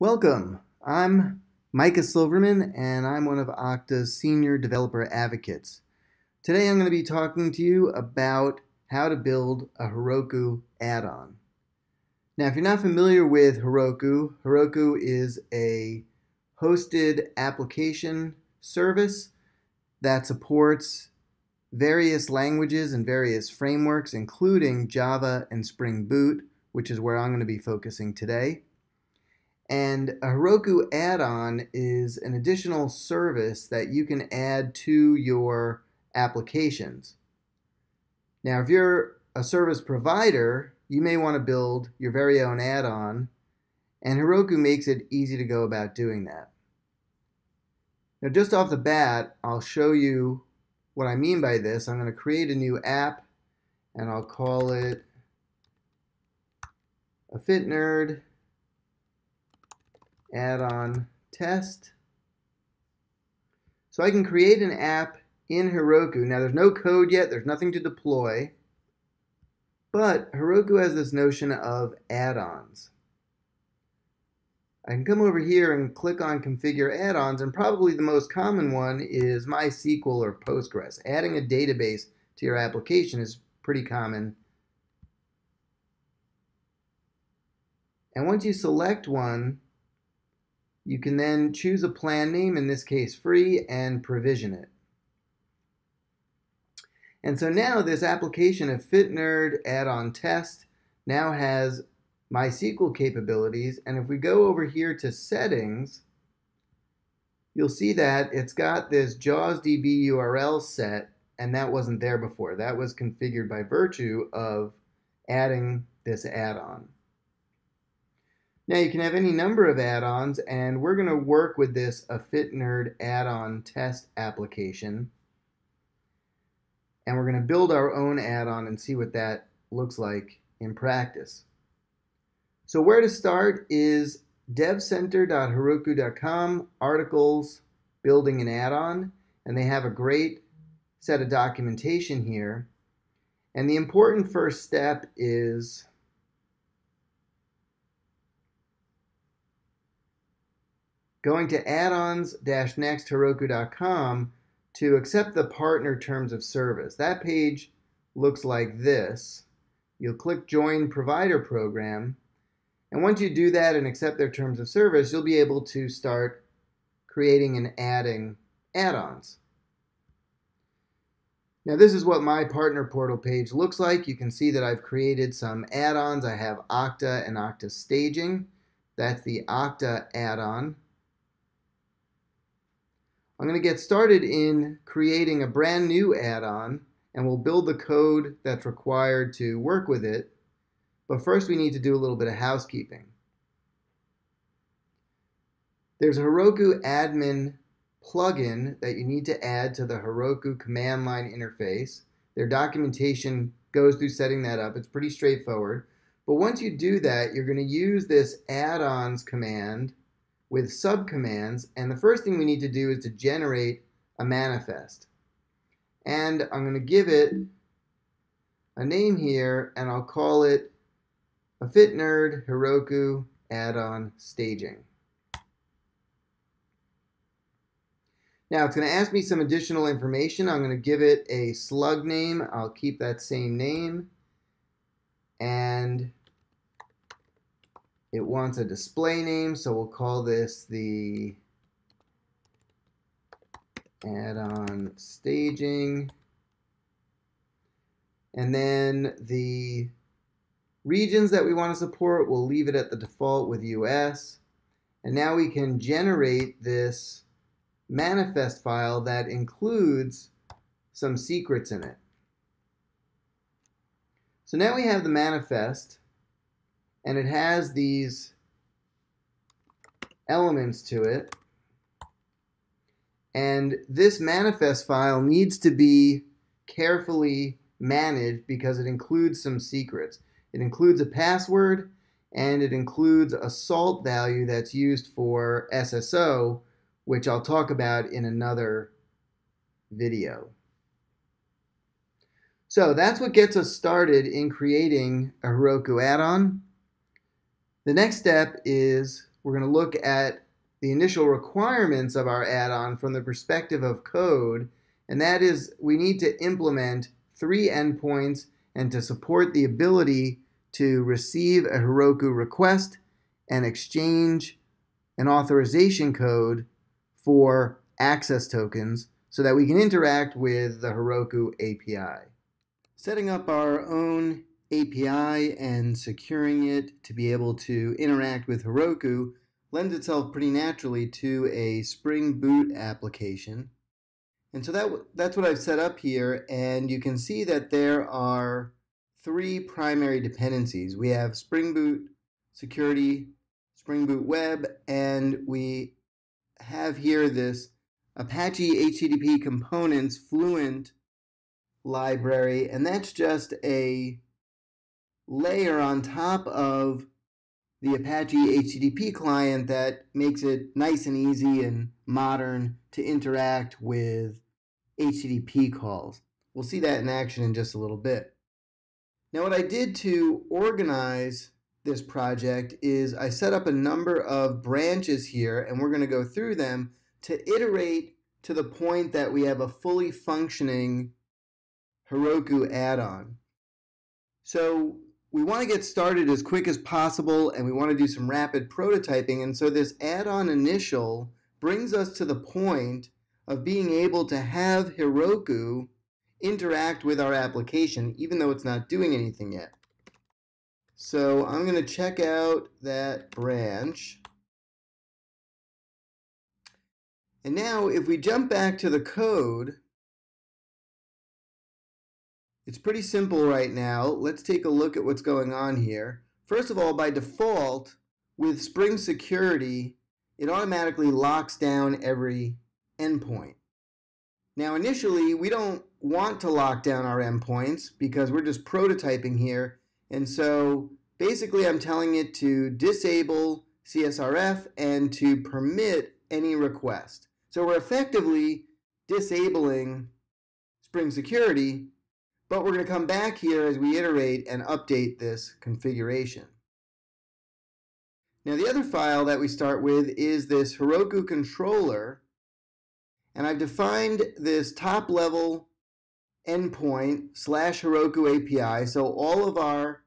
Welcome. I'm Micah Silverman, and I'm one of Okta's senior developer advocates. Today I'm going to be talking to you about how to build a Heroku add-on. Now, if you're not familiar with Heroku, Heroku is a hosted application service that supports various languages and various frameworks, including Java and Spring Boot, which is where I'm going to be focusing today. And a Heroku add-on is an additional service that you can add to your applications. Now, if you're a service provider, you may want to build your very own add-on, and Heroku makes it easy to go about doing that. Now, just off the bat, I'll show you what I mean by this. I'm going to create a new app, and I'll call it a Fit Nerd add-on test. So I can create an app in Heroku. Now there's no code yet, there's nothing to deploy, but Heroku has this notion of add-ons. I can come over here and click on configure add-ons and probably the most common one is MySQL or Postgres. Adding a database to your application is pretty common. And once you select one, you can then choose a plan name, in this case free, and provision it. And so now this application of FitNerd add-on test now has MySQL capabilities. And if we go over here to settings, you'll see that it's got this JAWSDB URL set, and that wasn't there before. That was configured by virtue of adding this add-on. Now you can have any number of add-ons and we're going to work with this a FitNerd add-on test application and we're going to build our own add-on and see what that looks like in practice. So where to start is devcenter.heroku.com articles building an add-on and they have a great set of documentation here and the important first step is going to addons-next-heroku.com to accept the partner terms of service. That page looks like this. You'll click Join Provider Program, and once you do that and accept their terms of service, you'll be able to start creating and adding add-ons. Now this is what my partner portal page looks like. You can see that I've created some add-ons. I have Okta and Okta Staging. That's the Okta add-on. I'm going to get started in creating a brand new add-on and we'll build the code that's required to work with it. But first we need to do a little bit of housekeeping. There's a Heroku admin plugin that you need to add to the Heroku command line interface. Their documentation goes through setting that up. It's pretty straightforward. But once you do that, you're going to use this add-ons command with subcommands. And the first thing we need to do is to generate a manifest. And I'm going to give it a name here, and I'll call it a Fit Nerd Heroku add-on staging. Now it's going to ask me some additional information. I'm going to give it a slug name. I'll keep that same name. And it wants a display name, so we'll call this the add-on staging. And then the regions that we want to support, we'll leave it at the default with US. And now we can generate this manifest file that includes some secrets in it. So now we have the manifest and it has these elements to it. And this manifest file needs to be carefully managed because it includes some secrets. It includes a password and it includes a salt value that's used for SSO, which I'll talk about in another video. So that's what gets us started in creating a Heroku add-on. The next step is we're going to look at the initial requirements of our add-on from the perspective of code, and that is we need to implement three endpoints and to support the ability to receive a Heroku request and exchange an authorization code for access tokens so that we can interact with the Heroku API. Setting up our own API and securing it to be able to interact with Heroku lends itself pretty naturally to a Spring Boot application. And so that, that's what I've set up here, and you can see that there are three primary dependencies. We have Spring Boot Security, Spring Boot Web, and we have here this Apache HTTP Components Fluent library, and that's just a layer on top of the Apache HTTP client that makes it nice and easy and modern to interact with HTTP calls. We'll see that in action in just a little bit. Now what I did to organize this project is I set up a number of branches here and we're going to go through them to iterate to the point that we have a fully functioning Heroku add-on. So we want to get started as quick as possible and we want to do some rapid prototyping. And so this add-on initial brings us to the point of being able to have Heroku interact with our application, even though it's not doing anything yet. So I'm going to check out that branch. And now if we jump back to the code, it's pretty simple right now. Let's take a look at what's going on here. First of all, by default, with Spring Security, it automatically locks down every endpoint. Now, initially, we don't want to lock down our endpoints because we're just prototyping here. And so basically, I'm telling it to disable CSRF and to permit any request. So we're effectively disabling Spring Security but we're going to come back here as we iterate and update this configuration. Now the other file that we start with is this Heroku controller and I've defined this top level endpoint slash Heroku API so all of our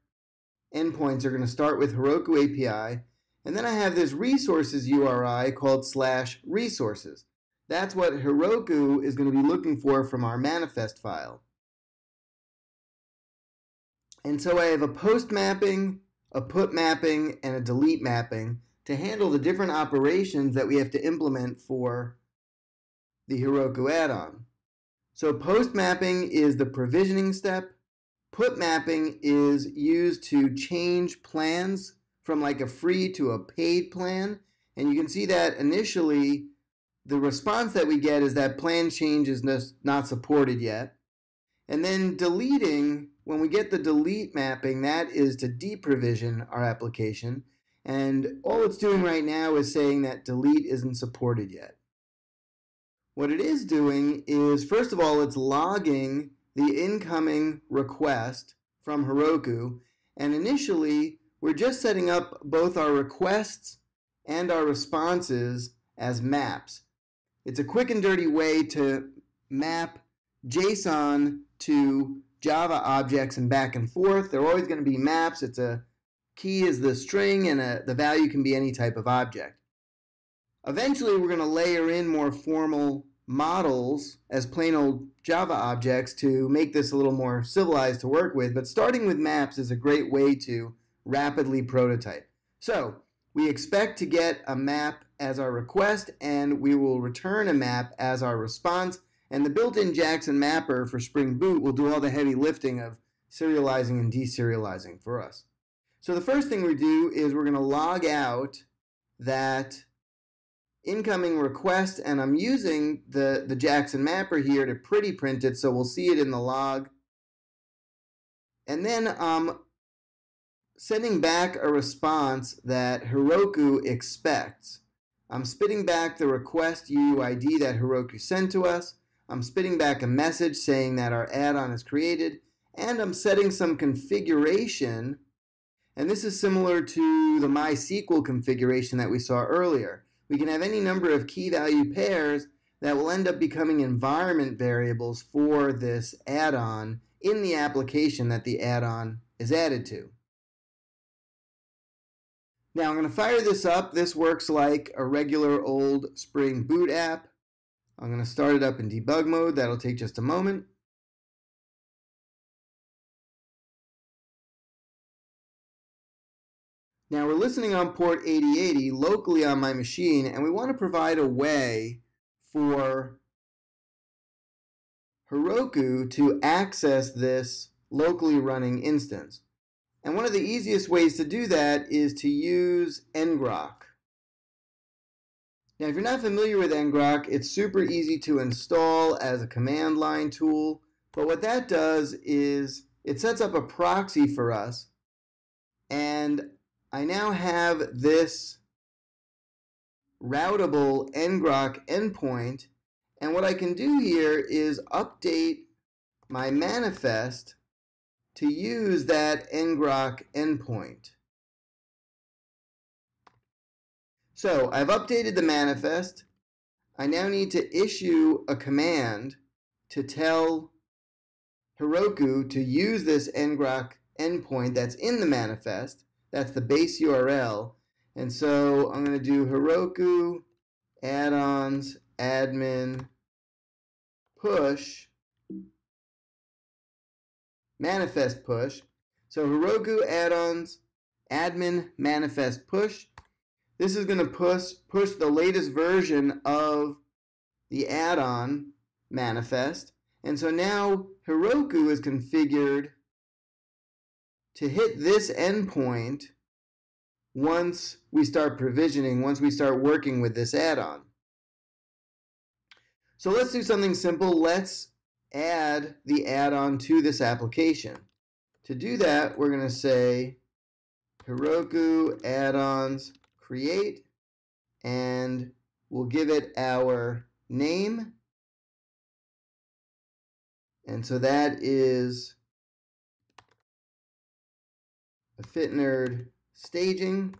endpoints are going to start with Heroku API and then I have this resources URI called slash resources. That's what Heroku is going to be looking for from our manifest file. And so I have a post mapping, a put mapping, and a delete mapping to handle the different operations that we have to implement for the Heroku add-on. So post mapping is the provisioning step. Put mapping is used to change plans from like a free to a paid plan. And you can see that initially the response that we get is that plan change is not supported yet. And then deleting when we get the delete mapping, that is to deprovision our application. And all it's doing right now is saying that delete isn't supported yet. What it is doing is, first of all, it's logging the incoming request from Heroku. And initially, we're just setting up both our requests and our responses as maps. It's a quick and dirty way to map JSON to Java objects and back and forth. They're always going to be maps. It's a key is the string and a, the value can be any type of object. Eventually, we're going to layer in more formal models as plain old Java objects to make this a little more civilized to work with. But starting with maps is a great way to rapidly prototype. So we expect to get a map as our request and we will return a map as our response and the built-in Jackson mapper for Spring Boot will do all the heavy lifting of serializing and deserializing for us. So the first thing we do is we're going to log out that incoming request, and I'm using the, the Jackson mapper here to pretty print it, so we'll see it in the log. And then um, sending back a response that Heroku expects. I'm spitting back the request UUID that Heroku sent to us, I'm spitting back a message saying that our add-on is created, and I'm setting some configuration. And this is similar to the MySQL configuration that we saw earlier. We can have any number of key value pairs that will end up becoming environment variables for this add-on in the application that the add-on is added to. Now I'm going to fire this up. This works like a regular old Spring Boot app. I'm going to start it up in debug mode. That'll take just a moment. Now we're listening on port 8080 locally on my machine and we want to provide a way for Heroku to access this locally running instance. And one of the easiest ways to do that is to use ngrok. Now if you're not familiar with ngrok, it's super easy to install as a command line tool. But what that does is it sets up a proxy for us and I now have this routable ngrok endpoint and what I can do here is update my manifest to use that ngrok endpoint. So I've updated the manifest. I now need to issue a command to tell Heroku to use this ngrok endpoint that's in the manifest that's the base URL. And so I'm going to do Heroku add-ons admin push manifest push. So Heroku add-ons admin manifest push. This is going to push push the latest version of the add-on manifest. And so now Heroku is configured to hit this endpoint once we start provisioning, once we start working with this add-on. So let's do something simple. Let's add the add-on to this application. To do that, we're going to say Heroku add-ons create and we'll give it our name. And so that is a Fit Nerd staging.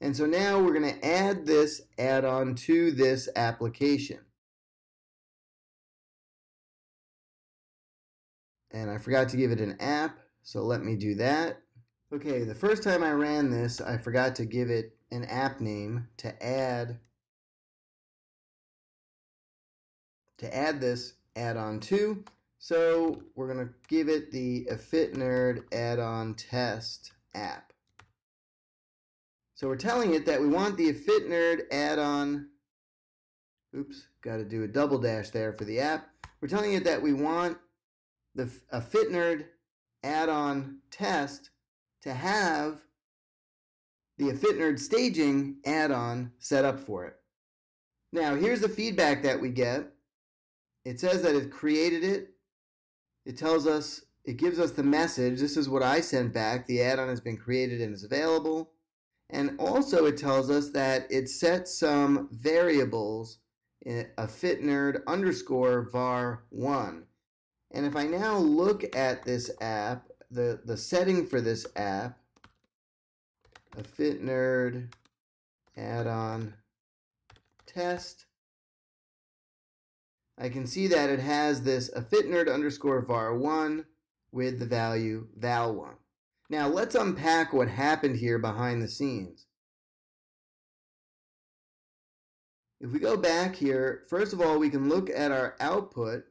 And so now we're going to add this add-on to this application. And I forgot to give it an app, so let me do that. Okay, the first time I ran this, I forgot to give it an app name to add to add this add-on to. So we're going to give it the Fit Nerd add-on test app. So we're telling it that we want the Nerd add-on, oops, got to do a double dash there for the app. We're telling it that we want the a Fit Nerd add-on test to have the Nerd staging add-on set up for it. Now here's the feedback that we get. It says that it created it it tells us, it gives us the message. This is what I sent back. The add-on has been created and is available. And also it tells us that it set some variables in a fitnerd underscore var1. And if I now look at this app, the, the setting for this app, a fitnerd add-on test, I can see that it has this a fitnerd underscore var1 with the value val1. Now let's unpack what happened here behind the scenes. If we go back here, first of all, we can look at our output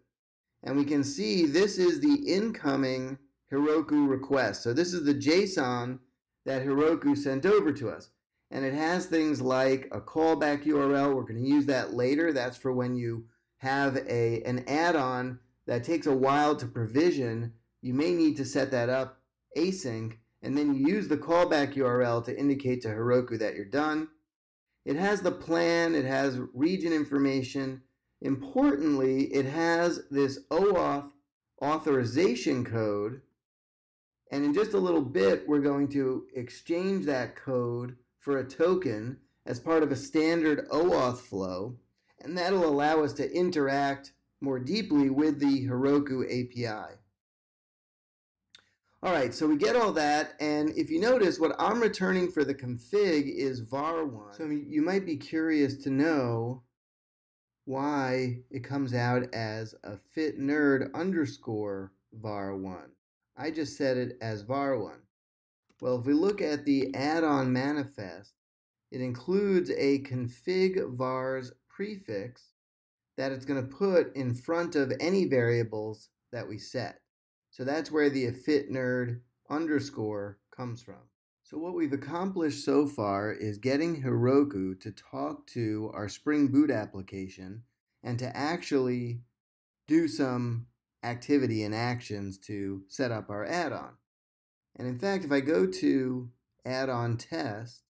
and we can see this is the incoming Heroku request. So this is the JSON that Heroku sent over to us. And it has things like a callback URL. We're going to use that later. That's for when you have a an add-on that takes a while to provision, you may need to set that up async and then you use the callback URL to indicate to Heroku that you're done. It has the plan, it has region information. Importantly, it has this OAuth authorization code. And in just a little bit, we're going to exchange that code for a token as part of a standard OAuth flow and that'll allow us to interact more deeply with the Heroku API. All right, so we get all that, and if you notice, what I'm returning for the config is var1. So you might be curious to know why it comes out as a fit nerd underscore var1. I just set it as var1. Well, if we look at the add-on manifest, it includes a config vars prefix that it's going to put in front of any variables that we set. So that's where the fit nerd underscore comes from. So what we've accomplished so far is getting Heroku to talk to our Spring Boot application and to actually do some activity and actions to set up our add-on. And in fact, if I go to add-on test,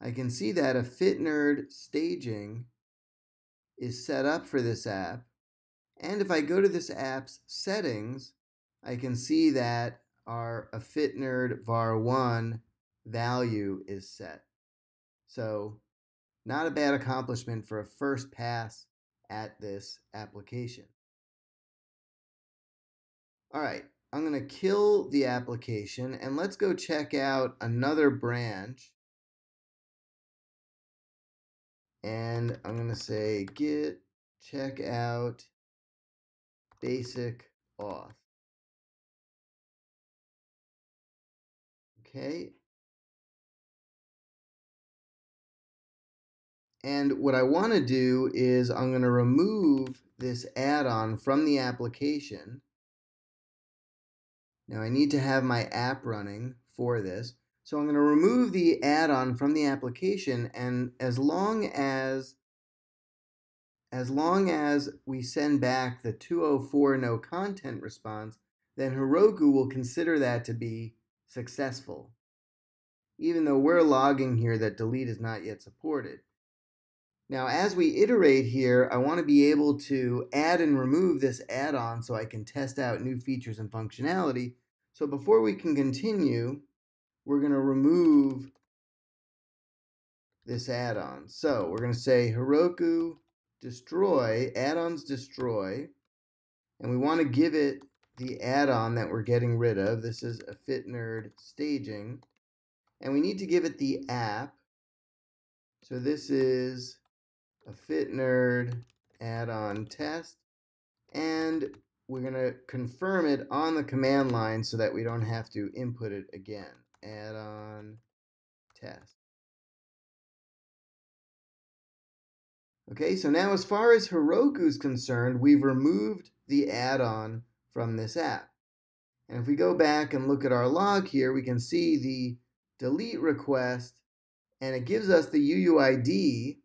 I can see that a FitNerd staging is set up for this app. And if I go to this app's settings, I can see that our a FitNerd var1 value is set. So not a bad accomplishment for a first pass at this application. All right, I'm going to kill the application and let's go check out another branch. And I'm going to say git check out basic auth. Okay, And what I want to do is I'm going to remove this add-on from the application. Now I need to have my app running for this. So I'm going to remove the add-on from the application and as long as as long as we send back the 204 no content response, then Heroku will consider that to be successful. Even though we're logging here that delete is not yet supported. Now, as we iterate here, I want to be able to add and remove this add-on so I can test out new features and functionality. So before we can continue, we're going to remove this add-on. So we're going to say Heroku destroy, add-ons destroy, and we want to give it the add-on that we're getting rid of. This is a FitNerd staging. And we need to give it the app. So this is a fit nerd add-on test and we're going to confirm it on the command line so that we don't have to input it again. Add-on test. Okay, so now as far as Heroku is concerned, we've removed the add-on from this app. And if we go back and look at our log here, we can see the delete request, and it gives us the UUID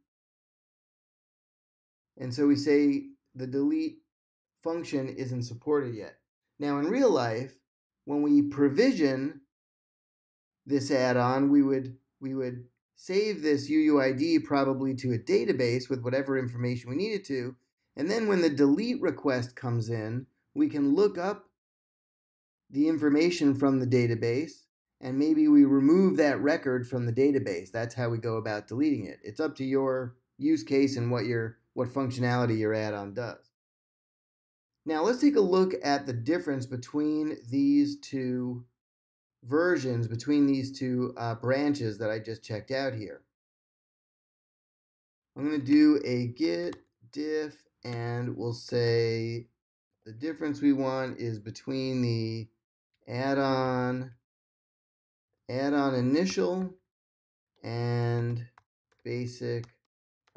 and so we say the delete function isn't supported yet. Now in real life, when we provision this add-on, we would we would save this UUID probably to a database with whatever information we needed to, and then when the delete request comes in, we can look up the information from the database and maybe we remove that record from the database. That's how we go about deleting it. It's up to your use case and what your what functionality your add-on does. Now let's take a look at the difference between these two versions, between these two uh, branches that I just checked out here. I'm going to do a git diff and we'll say the difference we want is between the add-on add-on initial and basic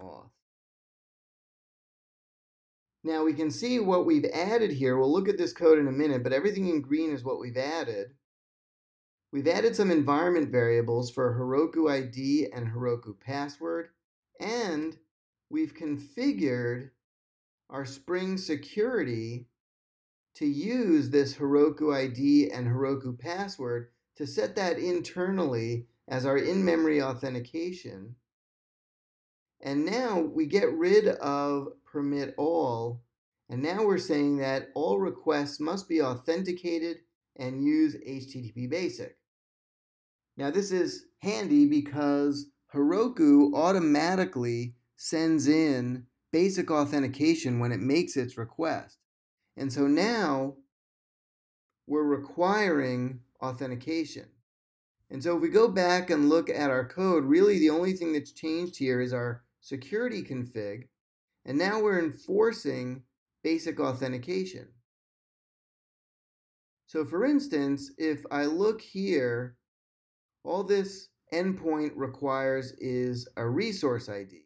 auth. Now we can see what we've added here. We'll look at this code in a minute, but everything in green is what we've added. We've added some environment variables for Heroku ID and Heroku password, and we've configured our Spring security to use this Heroku ID and Heroku password to set that internally as our in-memory authentication. And now we get rid of permit all. And now we're saying that all requests must be authenticated and use HTTP basic. Now this is handy because Heroku automatically sends in basic authentication when it makes its request. And so now we're requiring authentication. And so if we go back and look at our code, really the only thing that's changed here is our security config. And now we're enforcing basic authentication. So for instance, if I look here, all this endpoint requires is a resource ID.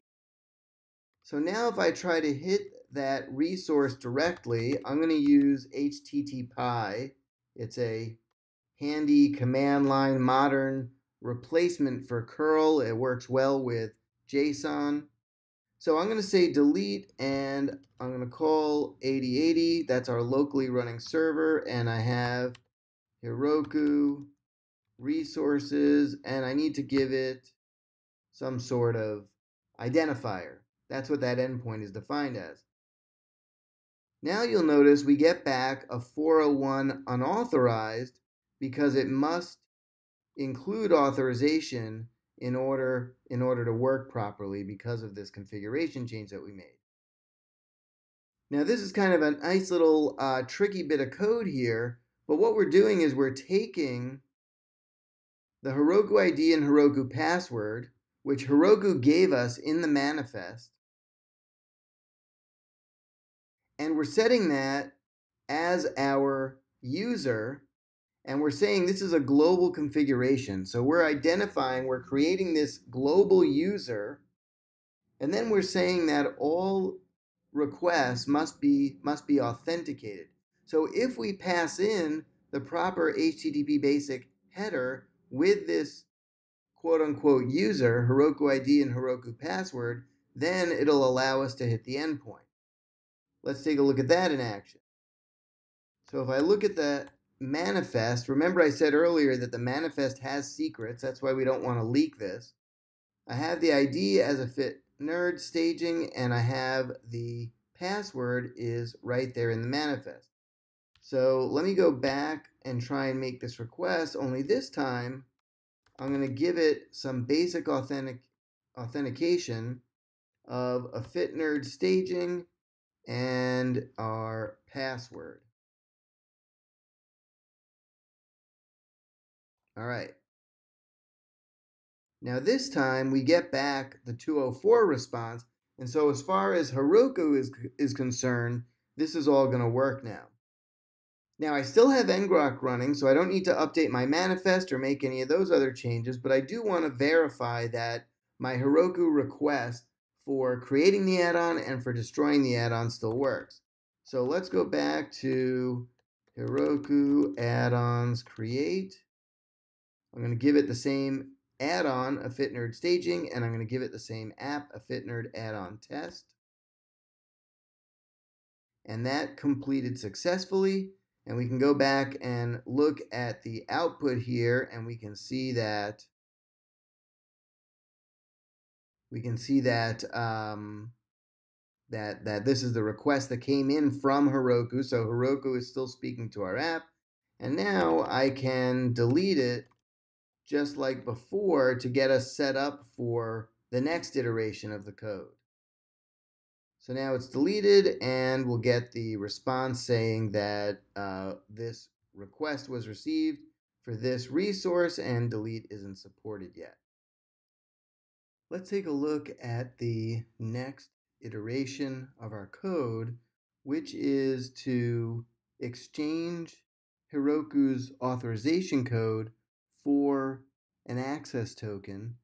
So now if I try to hit that resource directly, I'm going to use HTTPie. It's a handy command line modern replacement for curl. It works well with JSON. So I'm going to say delete and I'm going to call 8080. That's our locally running server. And I have Heroku resources and I need to give it some sort of identifier. That's what that endpoint is defined as. Now you'll notice we get back a 401 unauthorized because it must include authorization in order in order to work properly because of this configuration change that we made. Now this is kind of a nice little uh, tricky bit of code here, but what we're doing is we're taking the Heroku ID and Heroku password, which Heroku gave us in the manifest, and we're setting that as our user and we're saying this is a global configuration. So we're identifying, we're creating this global user, and then we're saying that all requests must be must be authenticated. So if we pass in the proper HTTP basic header with this quote unquote user, Heroku ID and Heroku password, then it'll allow us to hit the endpoint. Let's take a look at that in action. So if I look at the manifest, remember I said earlier that the manifest has secrets. That's why we don't want to leak this. I have the ID as a fit nerd staging, and I have the password is right there in the manifest. So let me go back and try and make this request, only this time I'm going to give it some basic authentic authentication of a fit nerd staging and our password. All right. Now this time we get back the 204 response. And so as far as Heroku is, is concerned, this is all going to work now. Now I still have ngrok running, so I don't need to update my manifest or make any of those other changes, but I do want to verify that my Heroku request for creating the add-on and for destroying the add-on still works. So let's go back to Heroku add-ons create. I'm going to give it the same add-on, a FitNerd staging, and I'm going to give it the same app, a FitNerd add-on test. And that completed successfully. And we can go back and look at the output here, and we can see that we can see that um, that that this is the request that came in from Heroku. So Heroku is still speaking to our app, and now I can delete it just like before to get us set up for the next iteration of the code. So now it's deleted and we'll get the response saying that uh, this request was received for this resource and delete isn't supported yet. Let's take a look at the next iteration of our code, which is to exchange Heroku's authorization code for an access token.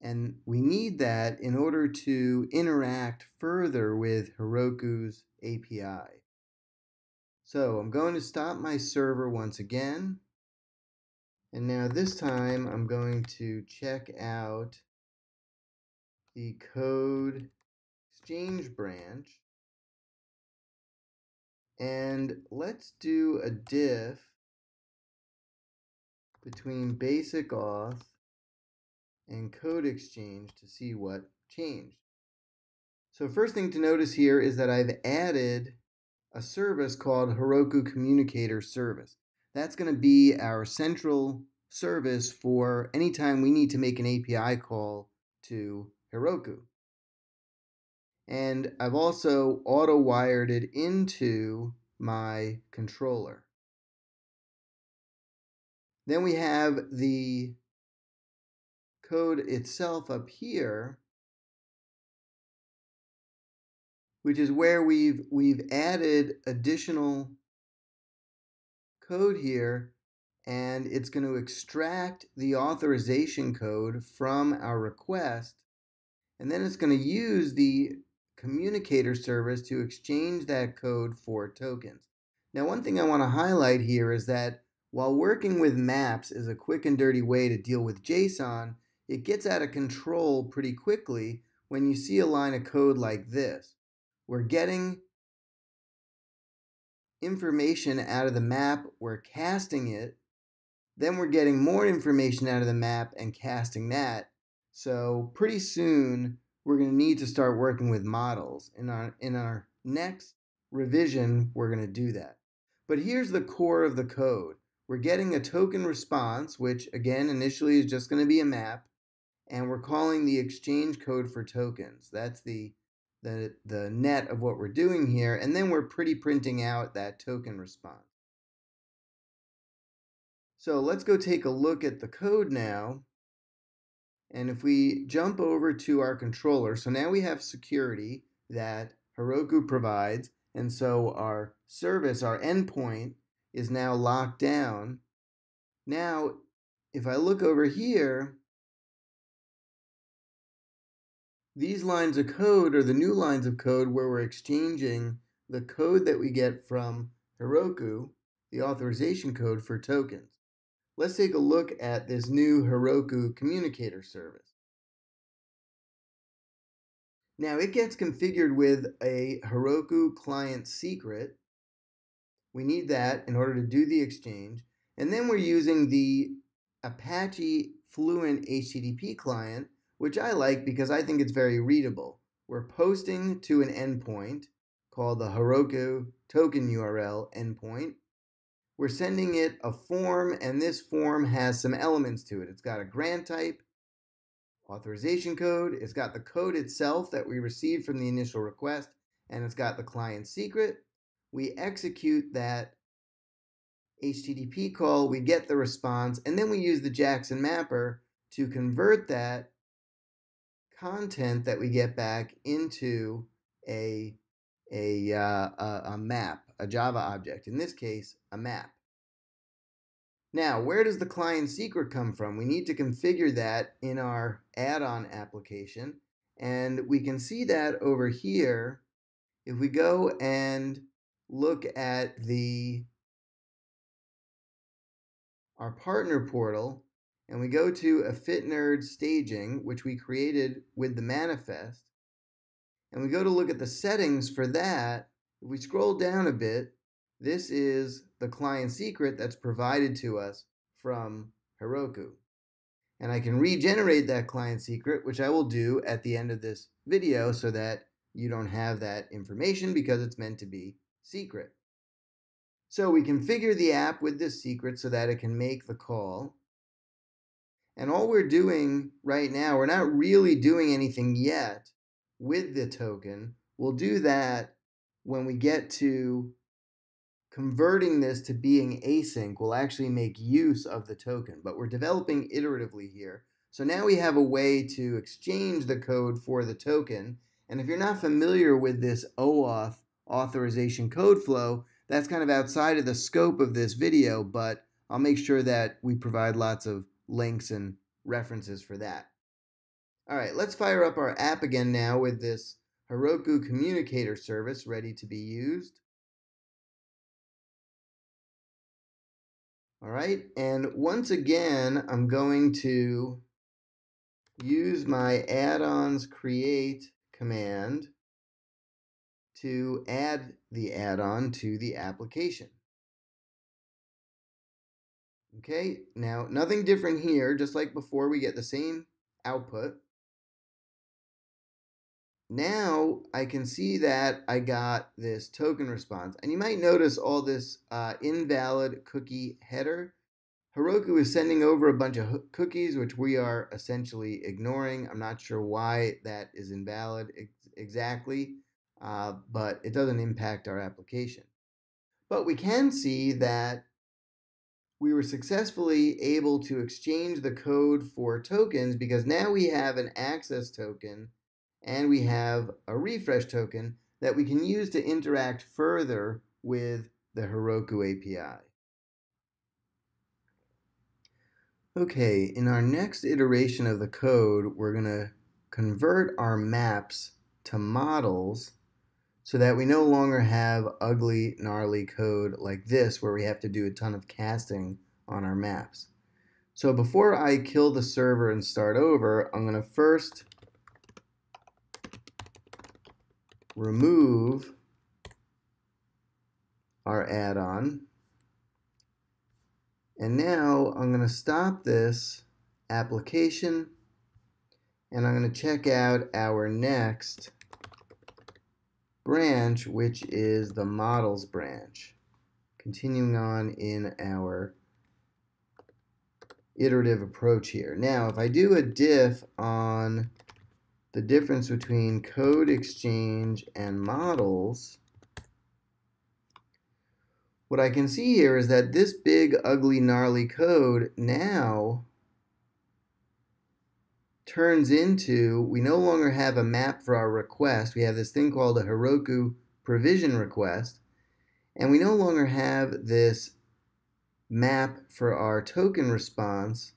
And we need that in order to interact further with Heroku's API. So I'm going to stop my server once again. And now this time I'm going to check out the code exchange branch. And let's do a diff between basic auth and code exchange to see what changed. So first thing to notice here is that I've added a service called Heroku Communicator Service. That's going to be our central service for anytime we need to make an API call to Heroku. And I've also auto wired it into my controller. Then we have the code itself up here, which is where we've we've added additional code here and it's going to extract the authorization code from our request and then it's going to use the communicator service to exchange that code for tokens. Now one thing I want to highlight here is that while working with maps is a quick and dirty way to deal with JSON, it gets out of control pretty quickly when you see a line of code like this. We're getting information out of the map, we're casting it, then we're getting more information out of the map and casting that. So pretty soon we're going to need to start working with models. In our, in our next revision, we're going to do that. But here's the core of the code. We're getting a token response, which again initially is just going to be a map, and we're calling the exchange code for tokens. That's the the, the net of what we're doing here, and then we're pretty printing out that token response. So let's go take a look at the code now. And if we jump over to our controller, so now we have security that Heroku provides, and so our service, our endpoint, is now locked down. Now, if I look over here, These lines of code are the new lines of code where we're exchanging the code that we get from Heroku, the authorization code for tokens. Let's take a look at this new Heroku communicator service. Now it gets configured with a Heroku client secret. We need that in order to do the exchange. And then we're using the Apache Fluent HTTP client which I like because I think it's very readable. We're posting to an endpoint called the Heroku token URL endpoint. We're sending it a form, and this form has some elements to it. It's got a grant type, authorization code, it's got the code itself that we received from the initial request, and it's got the client secret. We execute that HTTP call, we get the response, and then we use the Jackson mapper to convert that content that we get back into a a, uh, a, a map, a Java object. In this case, a map. Now, where does the client secret come from? We need to configure that in our add-on application. And we can see that over here. If we go and look at the our partner portal, and we go to a FitNerd staging, which we created with the manifest, and we go to look at the settings for that, if we scroll down a bit, this is the client secret that's provided to us from Heroku. And I can regenerate that client secret, which I will do at the end of this video so that you don't have that information because it's meant to be secret. So we configure the app with this secret so that it can make the call. And all we're doing right now, we're not really doing anything yet with the token. We'll do that when we get to converting this to being async. We'll actually make use of the token, but we're developing iteratively here. So now we have a way to exchange the code for the token. And if you're not familiar with this OAuth authorization code flow, that's kind of outside of the scope of this video, but I'll make sure that we provide lots of links and references for that. All right, let's fire up our app again now with this Heroku communicator service ready to be used. All right, and once again, I'm going to use my add-ons create command to add the add-on to the application. Okay, now nothing different here, just like before, we get the same output. Now I can see that I got this token response. And you might notice all this uh, invalid cookie header. Heroku is sending over a bunch of cookies, which we are essentially ignoring. I'm not sure why that is invalid ex exactly, uh, but it doesn't impact our application. But we can see that we were successfully able to exchange the code for tokens because now we have an access token and we have a refresh token that we can use to interact further with the Heroku API. Okay, in our next iteration of the code, we're going to convert our maps to models so that we no longer have ugly, gnarly code like this where we have to do a ton of casting on our maps. So before I kill the server and start over, I'm going to first remove our add-on. And now I'm going to stop this application and I'm going to check out our next branch, which is the models branch. Continuing on in our iterative approach here. Now, if I do a diff on the difference between code exchange and models, what I can see here is that this big, ugly, gnarly code now turns into, we no longer have a map for our request. We have this thing called a Heroku provision request. And we no longer have this map for our token response.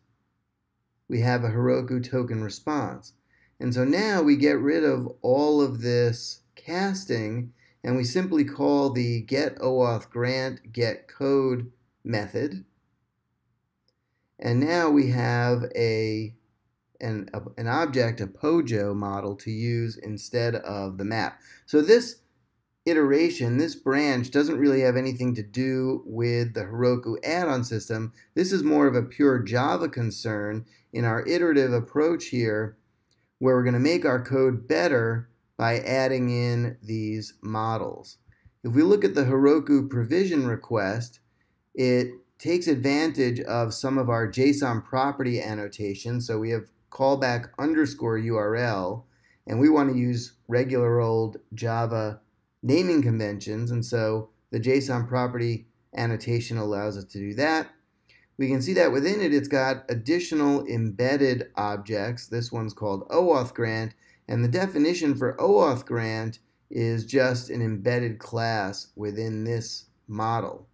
We have a Heroku token response. And so now we get rid of all of this casting and we simply call the get OAuth grant get code method. And now we have a an, a, an object, a POJO model to use instead of the map. So this iteration, this branch doesn't really have anything to do with the Heroku add-on system. This is more of a pure Java concern in our iterative approach here where we're going to make our code better by adding in these models. If we look at the Heroku provision request, it takes advantage of some of our JSON property annotation. So we have callback underscore URL, and we want to use regular old Java naming conventions. And so the JSON property annotation allows us to do that. We can see that within it, it's got additional embedded objects. This one's called OAuth grant, and the definition for OAuth grant is just an embedded class within this model.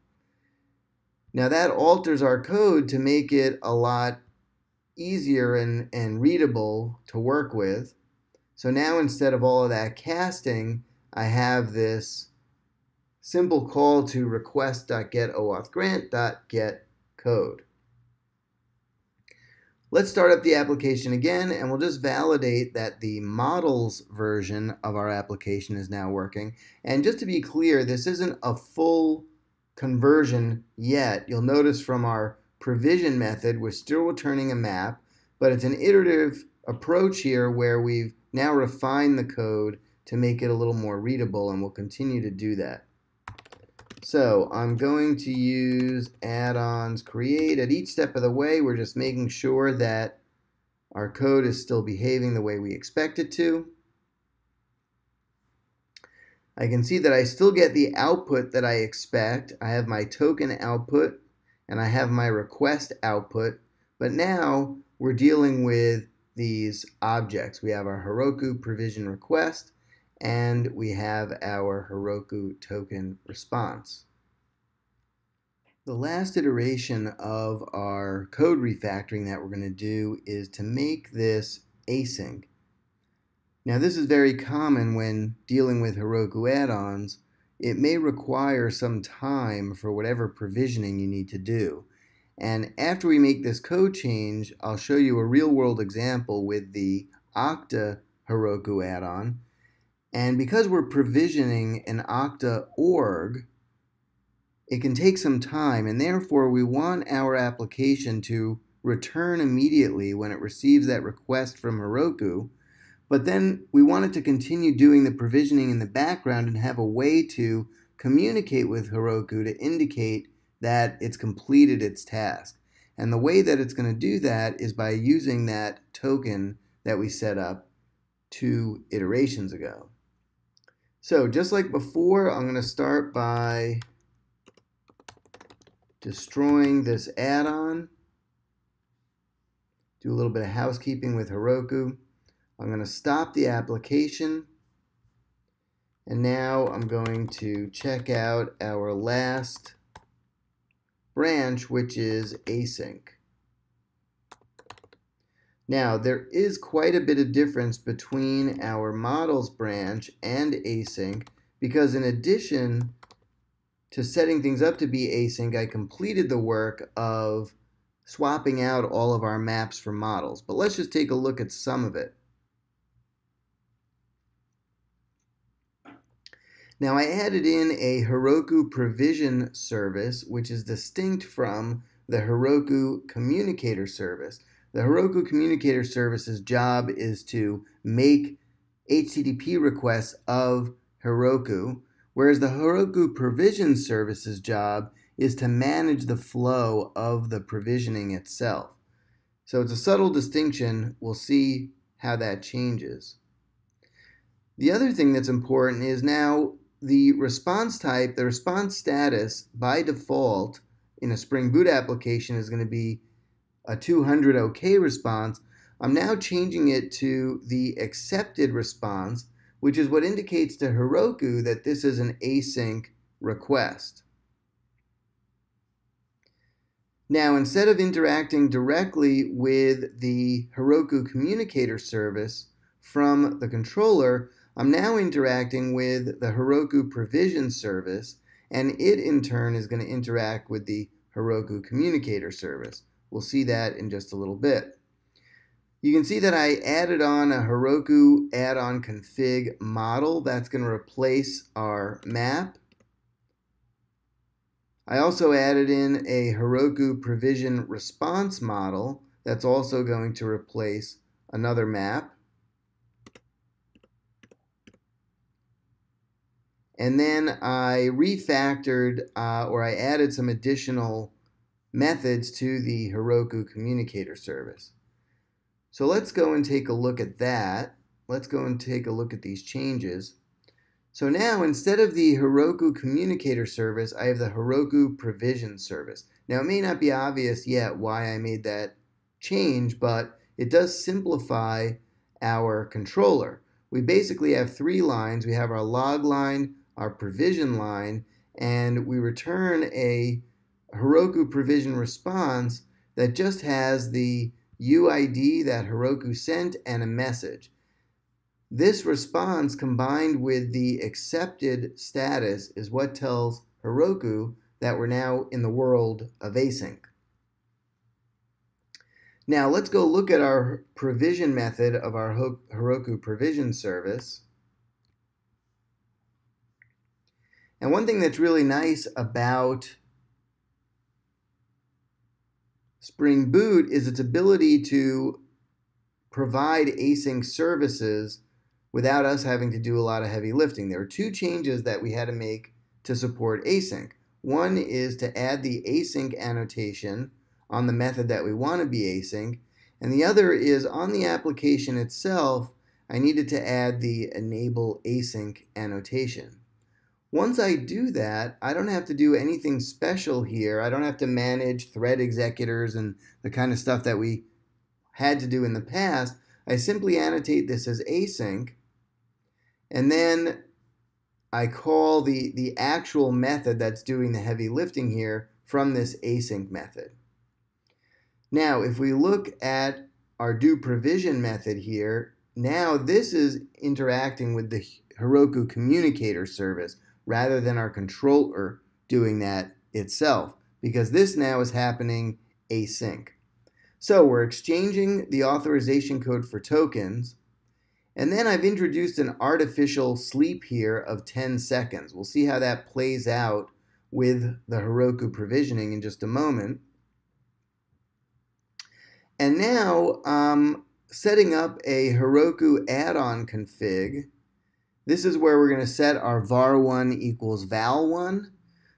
Now that alters our code to make it a lot easier and, and readable to work with. So now instead of all of that casting, I have this simple call to request.getOAuthGrant.get code. Let's start up the application again and we'll just validate that the models version of our application is now working. And just to be clear, this isn't a full conversion yet. You'll notice from our provision method, we're still returning a map, but it's an iterative approach here where we've now refined the code to make it a little more readable and we'll continue to do that. So I'm going to use add-ons create. At each step of the way, we're just making sure that our code is still behaving the way we expect it to. I can see that I still get the output that I expect. I have my token output and I have my request output, but now we're dealing with these objects. We have our Heroku provision request and we have our Heroku token response. The last iteration of our code refactoring that we're going to do is to make this async. Now this is very common when dealing with Heroku add-ons. It may require some time for whatever provisioning you need to do. And after we make this code change, I'll show you a real-world example with the Okta Heroku add-on and because we're provisioning an Okta org, it can take some time, and therefore we want our application to return immediately when it receives that request from Heroku. But then we wanted to continue doing the provisioning in the background and have a way to communicate with Heroku to indicate that it's completed its task. And the way that it's going to do that is by using that token that we set up two iterations ago. So just like before, I'm going to start by destroying this add-on. Do a little bit of housekeeping with Heroku. I'm going to stop the application. And now I'm going to check out our last branch, which is async. Now, there is quite a bit of difference between our models branch and async because in addition to setting things up to be async, I completed the work of swapping out all of our maps for models. But let's just take a look at some of it. Now I added in a Heroku provision service, which is distinct from the Heroku communicator service. The Heroku communicator service's job is to make HTTP requests of Heroku, whereas the Heroku provision service's job is to manage the flow of the provisioning itself. So it's a subtle distinction. We'll see how that changes. The other thing that's important is now the response type, the response status by default in a Spring Boot application is going to be a 200 OK response. I'm now changing it to the accepted response, which is what indicates to Heroku that this is an async request. Now, instead of interacting directly with the Heroku communicator service from the controller, I'm now interacting with the Heroku provision service, and it in turn is going to interact with the Heroku communicator service. We'll see that in just a little bit. You can see that I added on a Heroku add-on config model that's going to replace our map. I also added in a Heroku provision response model that's also going to replace another map. And then I refactored uh, or I added some additional methods to the Heroku communicator service. So let's go and take a look at that. Let's go and take a look at these changes. So now instead of the Heroku communicator service, I have the Heroku provision service. Now it may not be obvious yet why I made that change, but it does simplify our controller. We basically have three lines. We have our log line, our provision line, and we return a Heroku provision response that just has the UID that Heroku sent and a message. This response combined with the accepted status is what tells Heroku that we're now in the world of async. Now let's go look at our provision method of our Heroku provision service. And one thing that's really nice about Spring Boot is its ability to provide async services without us having to do a lot of heavy lifting. There are two changes that we had to make to support async. One is to add the async annotation on the method that we want to be async, and the other is on the application itself, I needed to add the enable async annotation. Once I do that, I don't have to do anything special here. I don't have to manage thread executors and the kind of stuff that we had to do in the past. I simply annotate this as async, and then I call the, the actual method that's doing the heavy lifting here from this async method. Now, if we look at our do provision method here, now this is interacting with the Heroku communicator service rather than our controller doing that itself because this now is happening async. So we're exchanging the authorization code for tokens and then I've introduced an artificial sleep here of 10 seconds. We'll see how that plays out with the Heroku provisioning in just a moment. And now um, setting up a Heroku add-on config this is where we're going to set our var1 equals val1.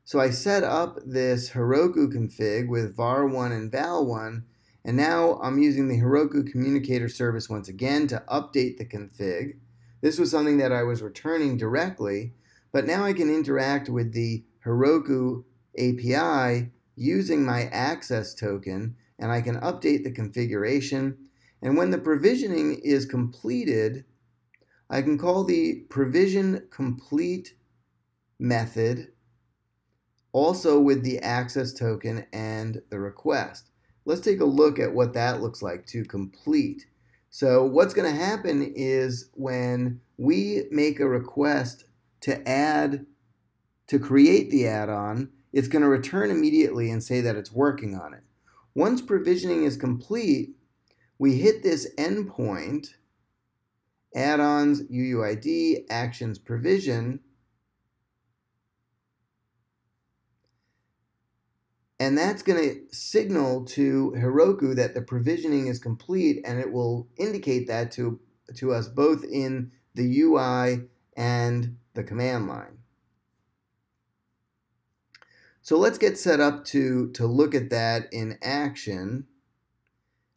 So I set up this Heroku config with var1 and val1, and now I'm using the Heroku communicator service once again to update the config. This was something that I was returning directly, but now I can interact with the Heroku API using my access token and I can update the configuration. And when the provisioning is completed, I can call the provision complete method also with the access token and the request. Let's take a look at what that looks like to complete. So what's going to happen is when we make a request to add, to create the add-on, it's going to return immediately and say that it's working on it. Once provisioning is complete, we hit this endpoint, add-ons, UUID, actions provision, And that's going to signal to Heroku that the provisioning is complete and it will indicate that to, to us both in the UI and the command line. So let's get set up to, to look at that in action.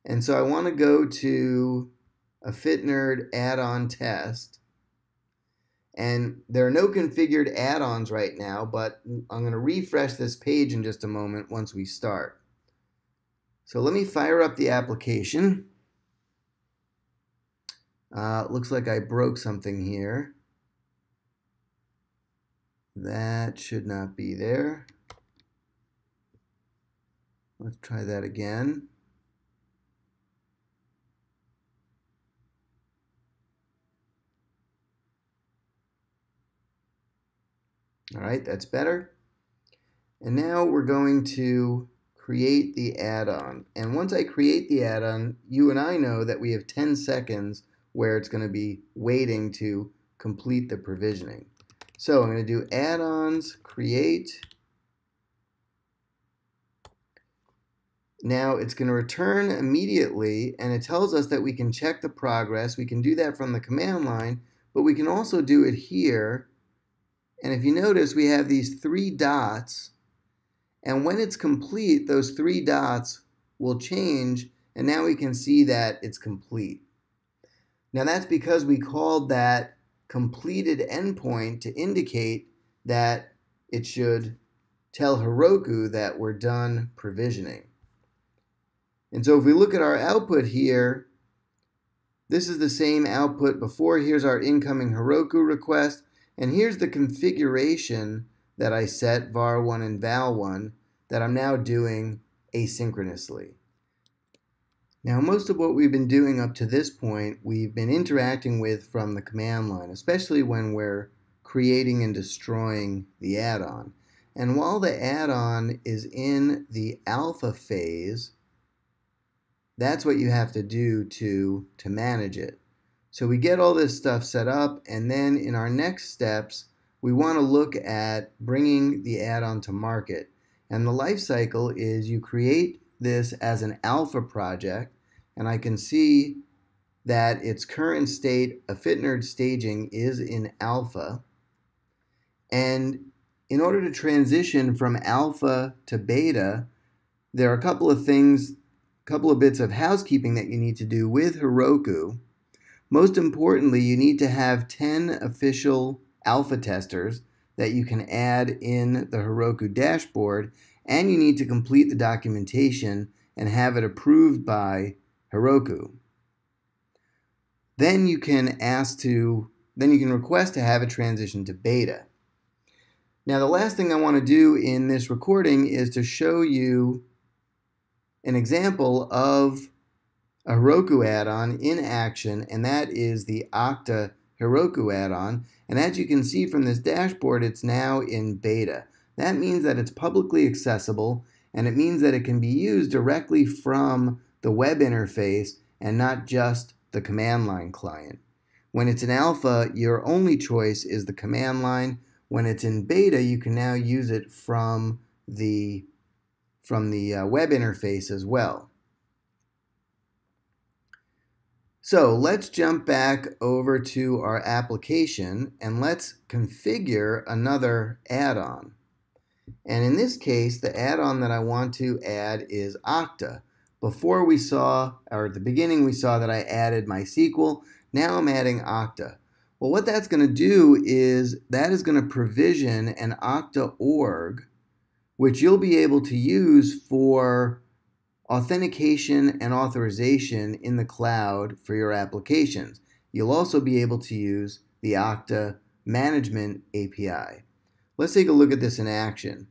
And so I want to go to a FitNerd add-on test. And there are no configured add-ons right now, but I'm going to refresh this page in just a moment once we start. So let me fire up the application. Uh, looks like I broke something here. That should not be there. Let's try that again. All right, that's better. And now we're going to create the add-on. And once I create the add-on, you and I know that we have 10 seconds where it's going to be waiting to complete the provisioning. So I'm going to do add-ons, create. Now it's going to return immediately and it tells us that we can check the progress. We can do that from the command line, but we can also do it here and if you notice, we have these three dots. And when it's complete, those three dots will change. And now we can see that it's complete. Now that's because we called that completed endpoint to indicate that it should tell Heroku that we're done provisioning. And so if we look at our output here, this is the same output before. Here's our incoming Heroku request. And here's the configuration that I set var1 and val1 that I'm now doing asynchronously. Now most of what we've been doing up to this point we've been interacting with from the command line, especially when we're creating and destroying the add-on. And while the add-on is in the alpha phase, that's what you have to do to, to manage it. So we get all this stuff set up, and then in our next steps, we want to look at bringing the add-on to market. And the life cycle is you create this as an alpha project, and I can see that its current state of FitNerd staging is in alpha. And in order to transition from alpha to beta, there are a couple of things, a couple of bits of housekeeping that you need to do with Heroku. Most importantly, you need to have 10 official alpha testers that you can add in the Heroku dashboard, and you need to complete the documentation and have it approved by Heroku. Then you can ask to, then you can request to have it transition to beta. Now the last thing I want to do in this recording is to show you an example of a Heroku add-on in action, and that is the Okta Heroku add-on. And as you can see from this dashboard, it's now in beta. That means that it's publicly accessible, and it means that it can be used directly from the web interface and not just the command line client. When it's in alpha, your only choice is the command line. When it's in beta, you can now use it from the, from the uh, web interface as well. So let's jump back over to our application and let's configure another add-on. And in this case, the add-on that I want to add is Okta. Before we saw, or at the beginning, we saw that I added MySQL. Now I'm adding Okta. Well, what that's going to do is that is going to provision an Okta org which you'll be able to use for authentication and authorization in the cloud for your applications. You'll also be able to use the Okta Management API. Let's take a look at this in action.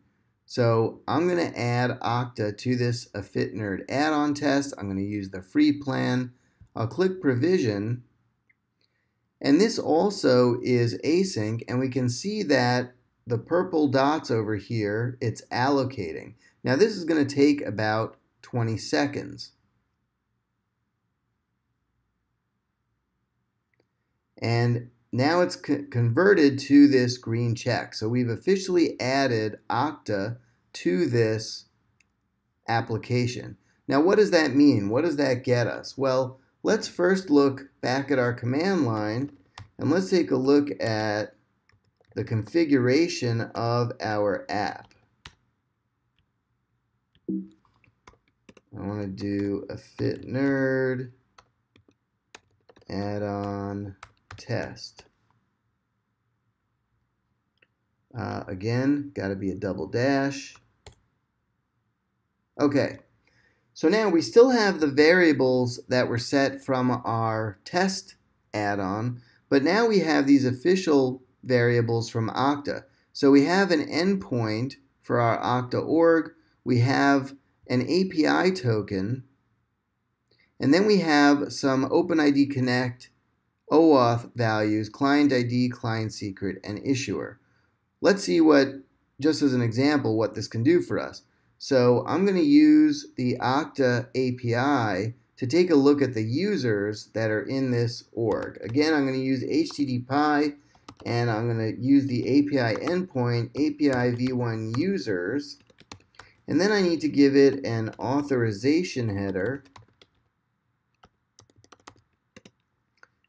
So I'm going to add Okta to this a Fit Nerd add-on test. I'm going to use the free plan. I'll click provision. And this also is async, and we can see that the purple dots over here, it's allocating. Now this is going to take about 20 seconds. And now it's co converted to this green check. So we've officially added Okta to this application. Now, what does that mean? What does that get us? Well, let's first look back at our command line and let's take a look at the configuration of our app. I want to do a fit nerd add-on test. Uh, again, got to be a double dash. Okay, so now we still have the variables that were set from our test add-on, but now we have these official variables from Okta. So we have an endpoint for our Okta org, we have an API token, and then we have some OpenID Connect OAuth values, client ID, client secret, and issuer. Let's see what, just as an example, what this can do for us. So I'm going to use the Okta API to take a look at the users that are in this org. Again, I'm going to use HTTPie and I'm going to use the API endpoint API v1 users and then I need to give it an authorization header.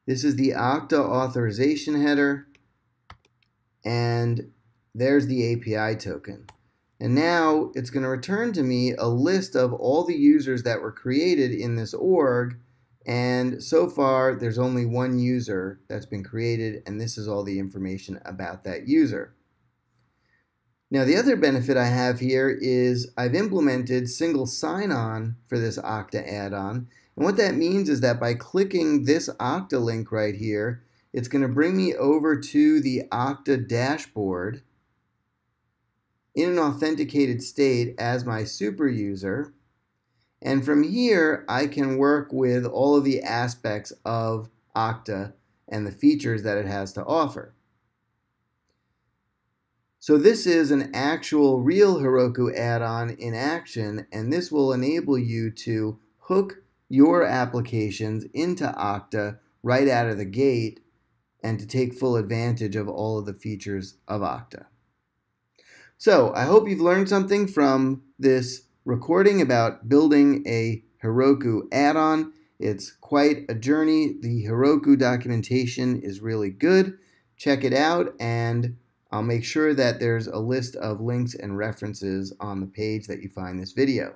This is the Okta authorization header and there's the API token. And now it's going to return to me a list of all the users that were created in this org. And so far, there's only one user that's been created, and this is all the information about that user. Now, the other benefit I have here is I've implemented single sign-on for this Okta add-on. And what that means is that by clicking this Okta link right here, it's going to bring me over to the Okta dashboard in an authenticated state as my super user. And from here, I can work with all of the aspects of Okta and the features that it has to offer. So this is an actual real Heroku add-on in action, and this will enable you to hook your applications into Okta right out of the gate and to take full advantage of all of the features of Okta. So I hope you've learned something from this recording about building a Heroku add-on. It's quite a journey. The Heroku documentation is really good. Check it out and I'll make sure that there's a list of links and references on the page that you find this video.